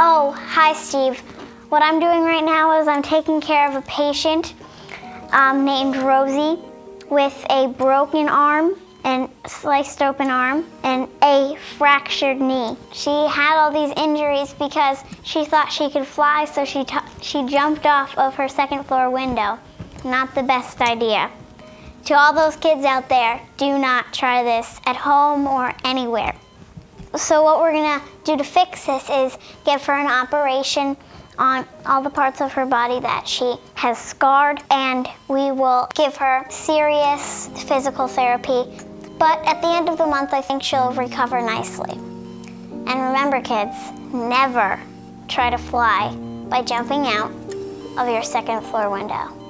Oh, hi, Steve. What I'm doing right now is I'm taking care of a patient um, named Rosie with a broken arm and sliced open arm and a fractured knee. She had all these injuries because she thought she could fly, so she, she jumped off of her second floor window. Not the best idea. To all those kids out there, do not try this at home or anywhere. So what we're gonna do to fix this is give her an operation on all the parts of her body that she has scarred and we will give her serious physical therapy. But at the end of the month, I think she'll recover nicely. And remember kids, never try to fly by jumping out of your second floor window.